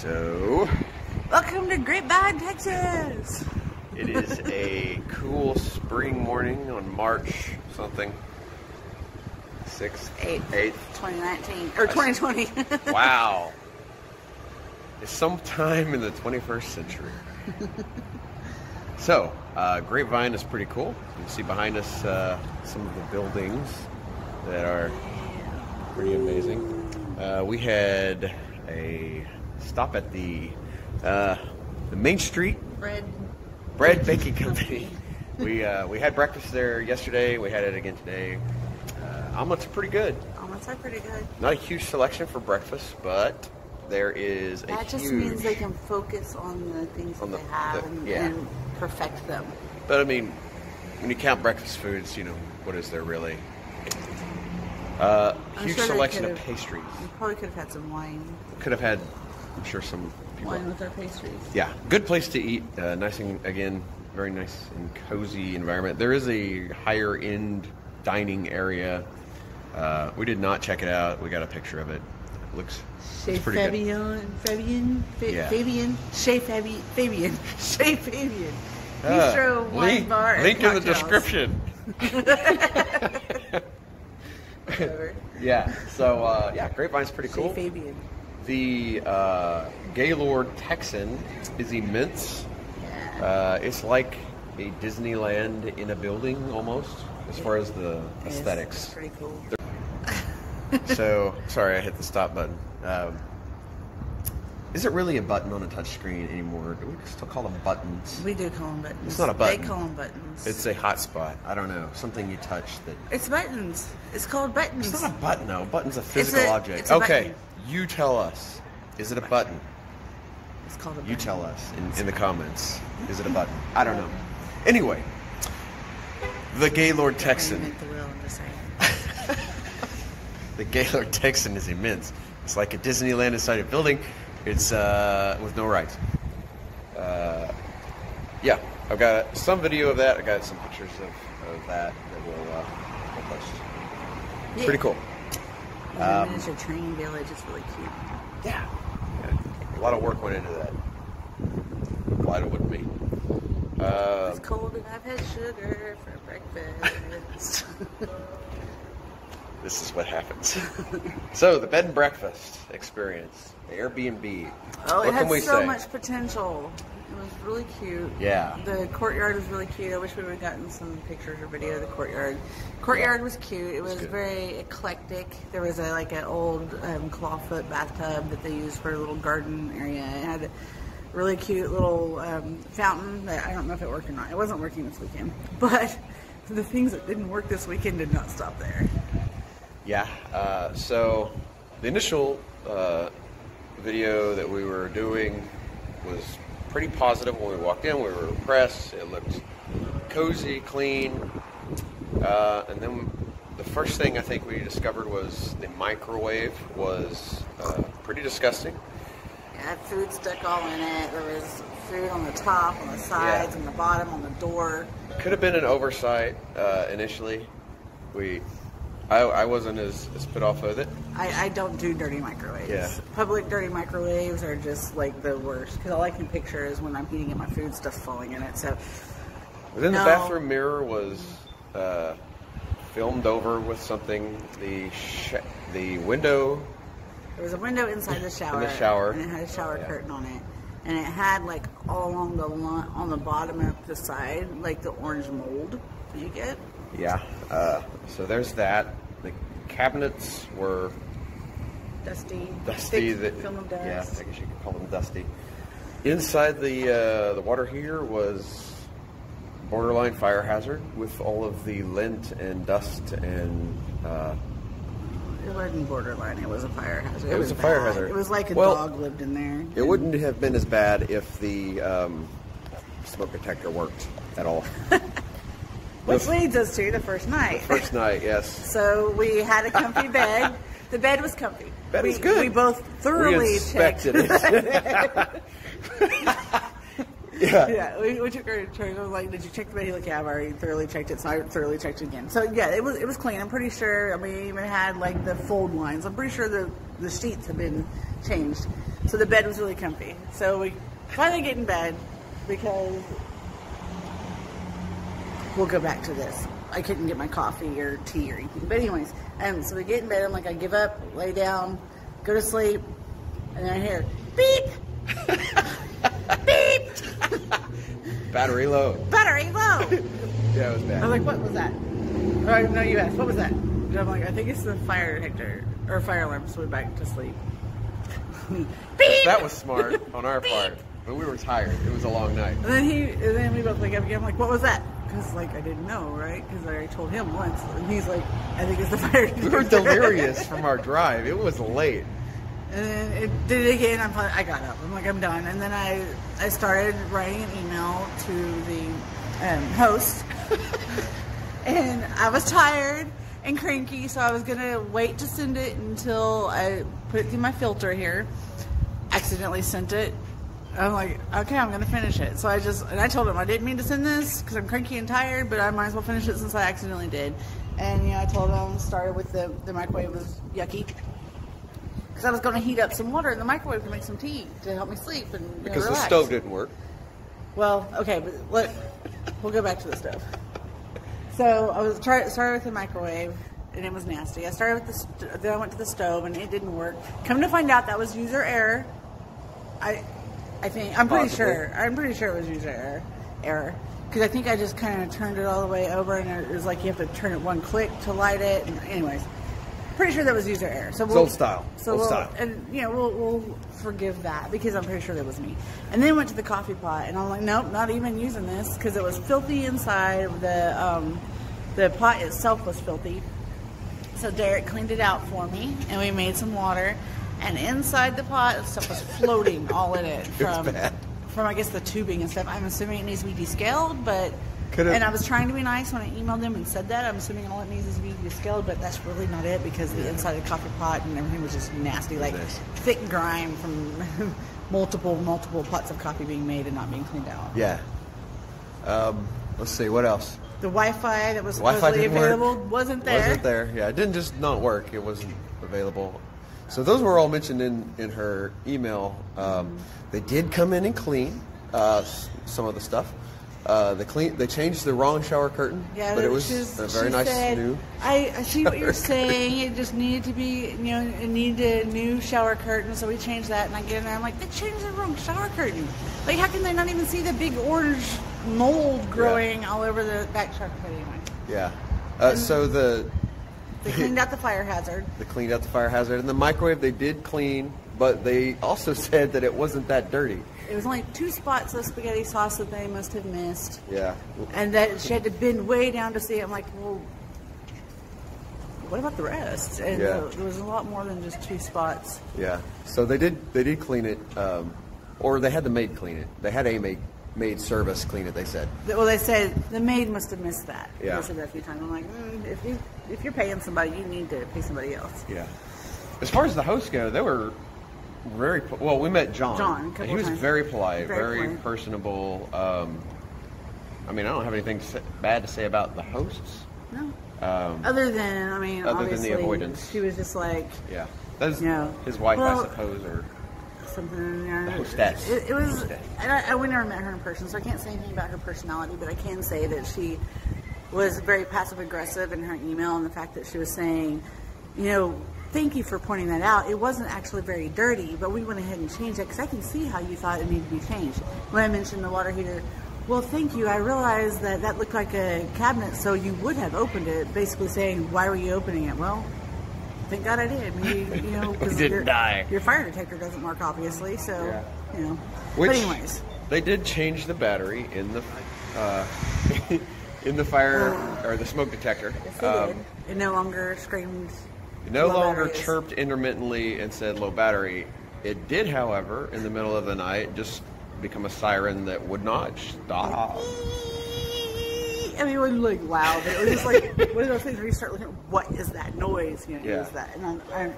So, Welcome to Grapevine, Texas. it is a cool spring morning on March something. 6th, Eighth. 8th. 2019 or 2020. Wow. It's sometime in the 21st century. so, uh, Grapevine is pretty cool. You can see behind us uh, some of the buildings that are pretty amazing. Uh, we had a stop at the uh, the Main Street Bread. Bread Baking Company. We uh, we had breakfast there yesterday. We had it again today. Uh, omelets are pretty good. Omelets are pretty good. Not a huge selection for breakfast, but there is a That just huge. means they can focus on the things that the- they have the- and, yeah. and perfect them. But I mean, when you count breakfast foods, you know what is there really? Uh, huge sure selection of pastries. You probably could have had some wine. Could have had, I'm sure some people. Wine with our pastries. Yeah, good place to eat. Uh, nice and again, very nice and cozy environment. There is a higher end dining area. Uh, we did not check it out. We got a picture of it. it looks, Chez pretty good. Fabian, Fabian, Fa- Yeah. Fabian, Chez Fabian, Fabian, Chez Fabian. Uh, link link in the description. Yeah. So uh, yeah, Grapevine's pretty Chez cool. Fabian. The uh, Gaylord Texan is immense. Yeah. Uh, it's like a Disneyland in a building almost, as far as the It's aesthetics. pretty cool. so sorry, I hit the stop button. Um, is it really a button on a touchscreen anymore? Do we still call them buttons? We do call them buttons. It's not a button. They call them buttons. It's a hotspot. I don't know. Something you touch that. It's buttons. It's called buttons. It's not a button though. Button's a physical a- object. it's a okay, button. You tell us. Is it a button? It's called a You tell us in, in the comments. Is it a button? I don't know. Anyway, the Gaylord Texan. The wheel, I'm just saying. The Gaylord Texan is immense. It's like a Disneyland inside a building. It's uh, with no rides. Uh, yeah, I've got some video of that. I got some pictures of, of that that we'll, uh, we'll post. Yeah. Pretty cool. It's a miniature train village. It's really cute. Yeah. A lot of work went into that. Why wouldn't me? Uh, It's cold and I've had sugar for breakfast. this is what happens. so the bed and breakfast experience, the Airbnb. oh, what it we so say? much potential. It was really cute. Yeah. The courtyard was really cute. I wish we would have gotten some pictures or video of the courtyard. Courtyard Yeah. was cute. It was good. very eclectic. There was a like an old um, clawfoot bathtub that they used for a little garden area. It had a really cute little um, fountain that I don't know if it worked or not. It wasn't working this weekend, but the things that didn't work this weekend did not stop there. Yeah. Uh, so the initial uh, video that we were doing was pretty positive when we walked in. We were impressed. It looked cozy, clean. Uh, and then the first thing I think we discovered was the microwave was uh, pretty disgusting. It had food stuck all in it. There was food on the top, on the sides, Yeah. on the bottom, on the door. Could have been an oversight uh, initially. We, I, I wasn't as, as put off with it. I, I don't do dirty microwaves. Yeah. Public dirty microwaves are just like the worst because all I can picture is when I'm heating up my food, stuff falling in it. So But then No. the bathroom mirror was uh, filmed over with something. The sh- the window. there was a window inside the shower. The shower. And it had a shower Yeah. curtain on it. And it had like all along the on the bottom of the side, like the orange mold that you get. Yeah. Uh, so there's that. Cabinets were Dusty. dusty. thick That film of dust. yeah, I guess you could call them dusty. Inside the uh, the water heater was borderline fire hazard with all of the lint and dust and. Uh, It wasn't borderline. It was a fire hazard. It was a fire hazard. It was like a Well, dog lived in there. It wouldn't have been as bad if the um, smoke detector worked at all. Which The leads us to the first night. first night, yes. So we had a comfy bed. The bed was comfy. Bed we, was good. We both thoroughly we checked. it. yeah. Yeah, we, we took our turn. I was like, "Did you check the bed?" He like, "Yeah, I've already thoroughly checked it." So I thoroughly checked it again. So yeah, it was it was clean. I'm pretty sure. I mean, it even had like the fold lines. I'm pretty sure the the sheets have been changed. So the bed was really comfy. So we finally get in bed because we'll go back to this. I couldn't get my coffee or tea or anything. But anyways, um, so we get in bed. I'm like, I give up, lay down, go to sleep, and then I hear beep, beep, Battery low. battery low. Yeah, it was bad. I'm like, what was that? Or no, you asked, what was that? And I'm like, I think it's the fire detector or fire alarm. So we back to sleep. beep. That was smart on our part, but we were tired. It was a long night. And then he, and then we both wake up again. I'm like, what was that? Because like I didn't know, right? Because I already told him once, and he's like, I think it's the fire. We were delirious from our drive. It was late. And then it did it again. I'm like, I got up. I'm like, I'm done. And then I, I started writing an email to the um, host, and I was tired and cranky, so I was gonna wait to send it until I put it through my filter here. Accidentally sent it. I'm like, okay, I'm gonna finish it. So I just, and I told him I didn't mean to send this because I'm cranky and tired, but I might as well finish it since I accidentally did. And you know, I told him started with the the microwave was yucky because I was going to heat up some water in the microwave to make some tea to help me sleep and you know, Because the stove didn't work. Well, okay, but let we'll go back to the stove. So I was try, started with the microwave and it was nasty. I started with the st- then I went to the stove and it didn't work. Come to find out that was user error. I I think I'm pretty Possibly. sure I'm pretty sure it was user error error because I think I just kind of turned it all the way over and it was like you have to turn it one click to light it. And anyways, pretty sure that was user error. So we'll, old style. So Old we'll, style. and you know we'll, we'll forgive that because I'm pretty sure that was me. And then went to the coffee pot and I'm like, nope, not even using this because it was filthy inside. The um, the pot itself was filthy. So Derek cleaned it out for me, and we made some water. And inside the pot, stuff was floating all in it from bad. from I guess the tubing and stuff. I'm assuming it needs to be descaled, but Could've- and I was trying to be nice when I emailed them and said that. I'm assuming all it needs is to be descaled, but that's really not it because the inside of the coffee pot and everything was just nasty, like Nasty. thick grime from multiple multiple pots of coffee being made and not being cleaned out. Yeah. Um, let's see, what else? The Wi-Fi that was supposedly didn't work. available wasn't there. Wasn't there. Yeah, it didn't just not work. It wasn't available. So those were all mentioned in, in her email. Um, they did come in and clean uh, some of the stuff. Uh, they clean. They changed the wrong shower curtain, Yeah, but it was she's- a very nice said, new. I, I see what you're saying. It just needed to be, you know, it needed a new shower curtain, so we changed that. And I get in there, I'm like, they changed the wrong shower curtain. Like, how can they not even see the big orange mold growing all over the back shower curtain? Anyway, Yeah. Uh, so the they cleaned out the fire hazard. they cleaned out the fire hazard and the microwave. They did clean, but they also said that it wasn't that dirty. It was only two spots of spaghetti sauce that they must have missed, Yeah. and that she had to bend way down to see it. I'm like, well. What about the rest? And Yeah. there was a lot more than just two spots. Yeah. So they did they did clean it, um, or they had the maid clean it. They had a maid maid service clean it. They said. Well, they said the maid must have missed that. Yeah. They said that a few times. I'm like, mm, if you if you're paying somebody, you need to pay somebody else. Yeah. As far as the hosts go, they were very well. We met John. John, he was times. very polite, Very very, polite. personable. Um, I mean, I don't have anything bad to say about the hosts. No. Um, Other than, I mean, Other than the obviously, avoidance. she was just like yeah, that's No. his wife, Well- I suppose, or something. Know, The hostess. It, it was. Hostess. And I, I never met her in person, so I can't say anything about her personality. But I can say that she was very passive aggressive in her email, and the fact that she was saying, you know. Thank you for pointing that out. It wasn't actually very dirty, but we went ahead and changed it because I can see how you thought it needed to be changed. When I mentioned the water heater, well, thank you. I realized that that looked like a cabinet, so you would have opened it, basically saying, "Why were you opening it?" Well, thank God I did. Maybe you know because didn't your, die. your fire detector doesn't work, obviously. So Yeah. you know. Which but anyways, they did change the battery in the uh, in the fire or the smoke detector. yes, Um. It no longer screamed. It no longer batteries. chirped intermittently and said low battery. It did, however, in the middle of the night, just become a siren that would not stop. I mean, it wasn't like loud. It was just like one of those things where you start looking. What is that noise? You know, Yeah. what is that? And I'm, I'm,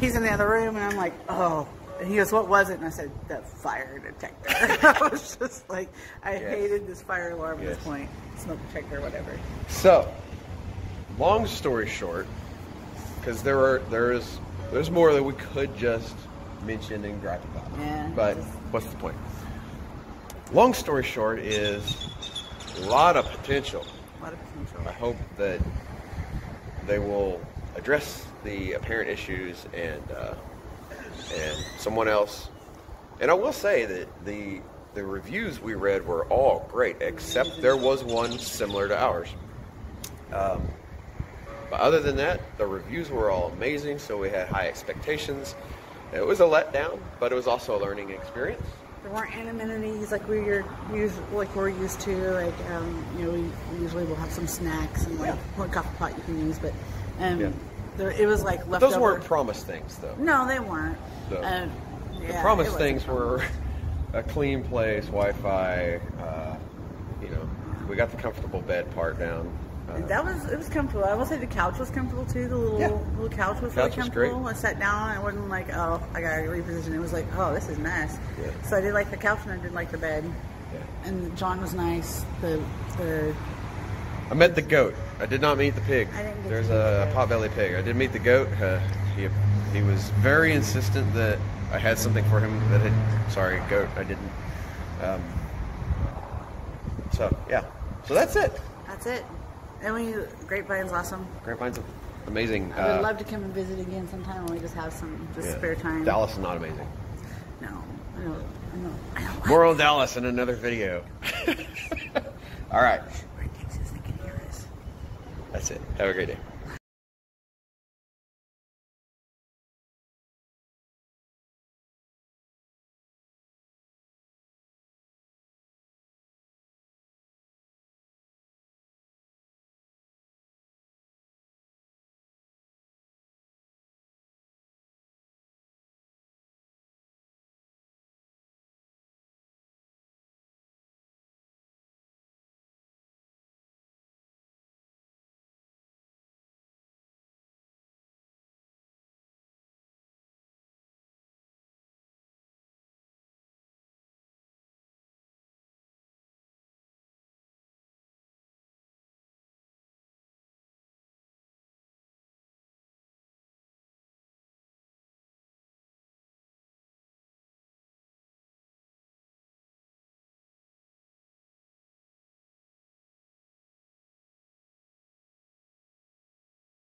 he's in the other room, and I'm like, oh. And he goes, what was it? And I said, the fire detector. I was just like, I Yes. hated this fire alarm at this point, smoke detector, whatever. So, long story short, because there are there is there's more that we could just mention and gripe about. Yeah, But just- what's the point? Long story short is a lot of potential. A lot of potential. I hope that they will address the apparent issues and uh, and someone else. And I will say that the the reviews we read were all great, except there was one similar to ours. Um, but other than that, the reviews were all amazing, so we had high expectations. It was a letdown, but it was also a learning experience. There weren't amenities like we are used like we're used to. Like um, you know, we, we usually will have some snacks and like one coffee pot you can use, but um, Yeah. there, it was like leftover. Those weren't promised things, though. no, they weren't. No. Um, The promised things promised. were a clean place, Wi-Fi. Uh, you know, we got the comfortable bed part down. That was it was comfortable. I will say the couch was comfortable too. The little Yeah. little couch was Couch really was comfortable. I sat down I wasn't like oh I gotta reposition. It was like oh this is nice. Yeah. So I did like the couch and I did like the bed. yeah. And John was nice. The the I met the goat. I did not meet the pig. I didn't get There's the a goat. potbelly pig. I did meet the goat. Uh, he he was very insistent that I had something for him that had. Sorry, goat. I didn't. Um, so yeah. So that's it. that's it. And we Grapevine's awesome. Grapevine's amazing. I would Uh, love to come and visit again sometime when we just have some just yeah. spare time. Dallas is not amazing. No, I don't. I don't. I don't More on Dallas in another video. All right. Where Texas, they can hear us. That's it. Have a great day.